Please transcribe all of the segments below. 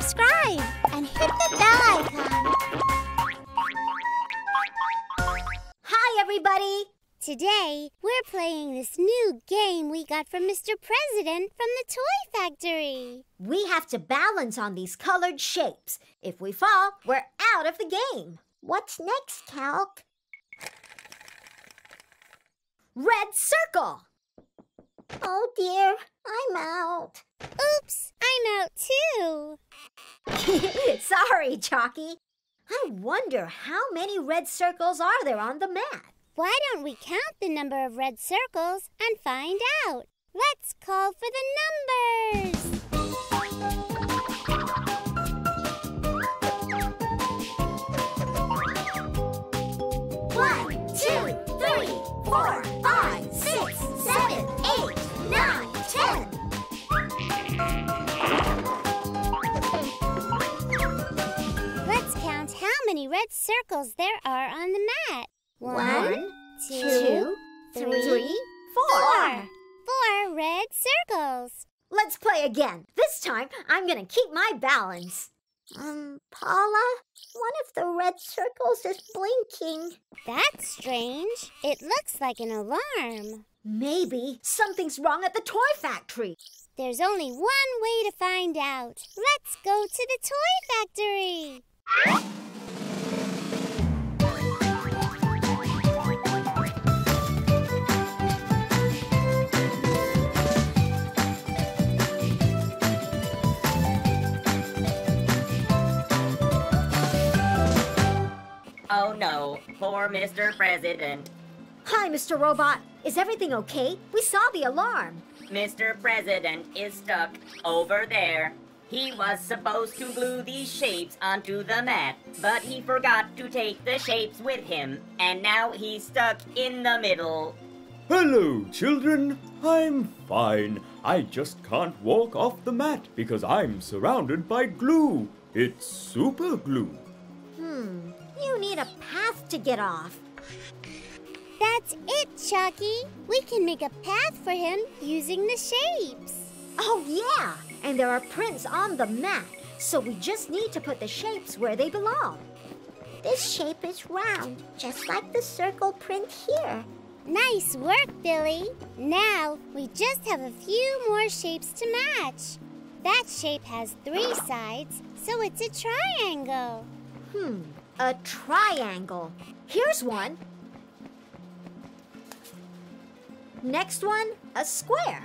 subscribe and hit the bell icon. Hi, everybody! Today, we're playing this new game we got from Mr. President from the Toy Factory. We have to balance on these colored shapes. If we fall, we're out of the game. What's next, Calc? Red circle! Oh dear, I'm out. Oops, I'm out too. Sorry, Chalky. I wonder how many red circles are there on the mat? Why don't we count the number of red circles and find out? Let's call for the numbers. Circles there are on the mat. One, two, three, four. four. Four red circles. Let's play again. This time, I'm gonna keep my balance. Um, Paula, one of the red circles is blinking. That's strange. It looks like an alarm. Maybe something's wrong at the toy factory. There's only one way to find out. Let's go to the toy factory. No, poor Mr. President. Hi, Mr. Robot. Is everything okay? We saw the alarm. Mr. President is stuck over there. He was supposed to glue these shapes onto the mat, but he forgot to take the shapes with him, and now he's stuck in the middle. Hello, children. I'm fine. I just can't walk off the mat because I'm surrounded by glue. It's super glue. You need a path to get off. That's it, Chalky. We can make a path for him using the shapes. Oh, yeah. And there are prints on the mat, so we just need to put the shapes where they belong. This shape is round, just like the circle print here. Nice work, Billy. Now we just have a few more shapes to match. That shape has three sides, so it's a triangle. Hmm, a triangle. Here's one. Next one, a square.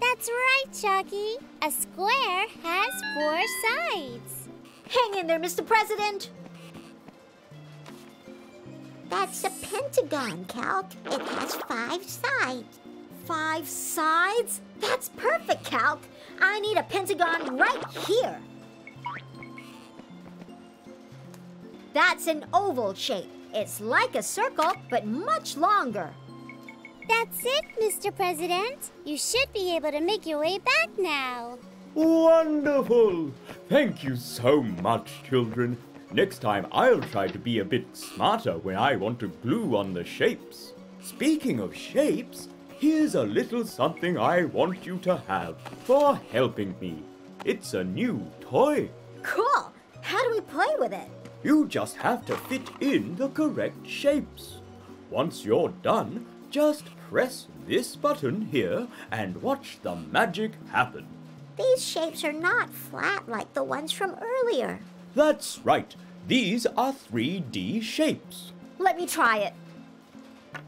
That's right, Chalky. A square has four sides. Hang in there, Mr. President. That's a pentagon, Calc. It has five sides. Five sides? That's perfect, Calc. I need a pentagon right here. That's an oval shape. It's like a circle, but much longer. That's it, Mr. President. You should be able to make your way back now. Wonderful! Thank you so much, children. Next time I'll try to be a bit smarter when I want to glue on the shapes. Speaking of shapes, here's a little something I want you to have for helping me. It's a new toy. Cool. How do we play with it? You just have to fit in the correct shapes. Once you're done, just press this button here and watch the magic happen. These shapes are not flat like the ones from earlier. That's right. These are 3D shapes. Let me try it.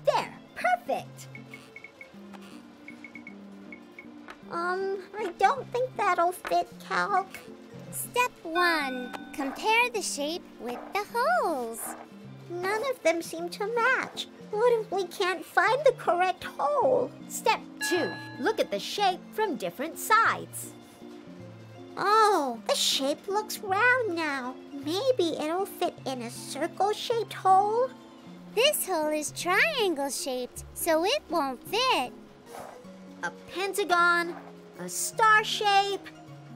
There, perfect. Um, I don't think that'll fit, Calc. Step one compare the shape with the holes. None of them seem to match. What if we can't find the correct hole? Step two, look at the shape from different sides. Oh, the shape looks round now. Maybe it'll fit in a circle shaped hole? This hole is triangle shaped, so it won't fit. A pentagon, a star shape.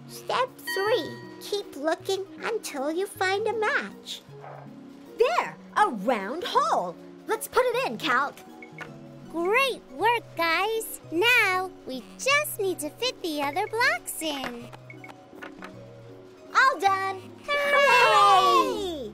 Step three keep looking until you find a match. There, a round hole. Let's put it in, Calc. Great work, guys. Now we just need to fit the other blocks in. All done! Hooray!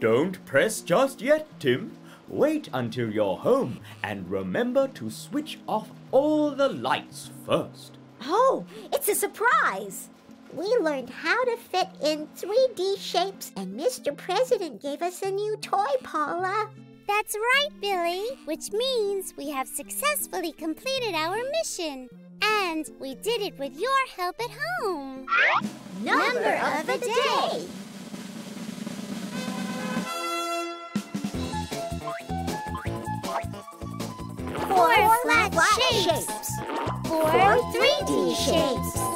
Don't press just yet, Tim. Wait until you're home and remember to switch off all the lights first. Oh, it's a surprise! We learned how to fit in 3D shapes, and Mr. President gave us a new toy, Paula. That's right, Billy, which means we have successfully completed our mission. And we did it with your help at home. Number of the day! Four flat shapes. Four 3D shapes. Dance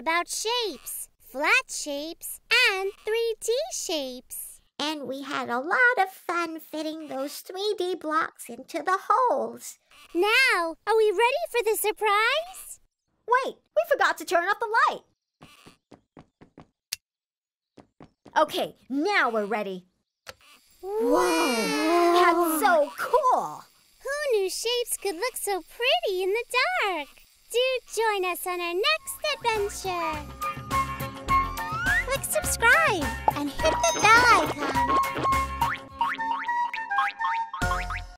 about shapes, flat shapes, and 3D shapes. And we had a lot of fun fitting those 3D blocks into the holes. Now, are we ready for the surprise? Wait, we forgot to turn off the light. Okay, now we're ready. Whoa! That's so cool! Who knew shapes could look so pretty in the dark? Do join us on our next adventure. Click subscribe and hit the bell icon.